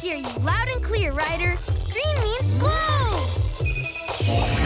hear you loud and clear, Ryder. Green means glow!